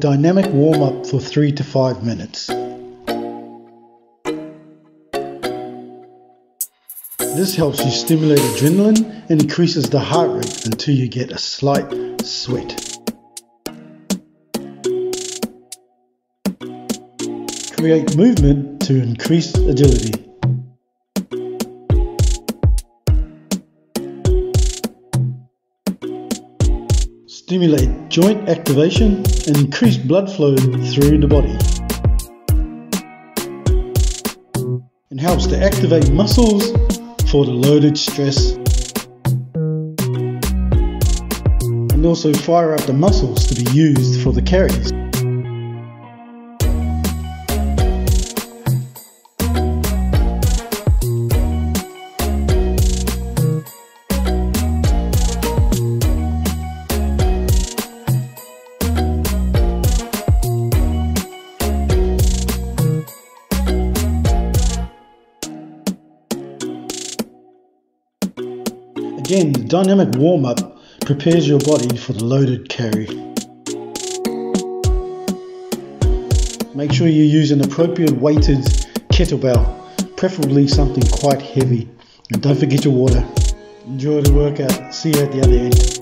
dynamic warm up for 3 to 5 minutes. This helps you stimulate adrenaline and increases the heart rate until you get a slight sweat. Create movement to increase agility. Stimulate joint activation and increase blood flow through the body. And helps to activate muscles for the loaded stress. And also fire up the muscles to be used for the carries. Again, the dynamic warm up prepares your body for the loaded carry. Make sure you use an appropriate weighted kettlebell, preferably something quite heavy. And don't forget your water. Enjoy the workout. See you at the other end.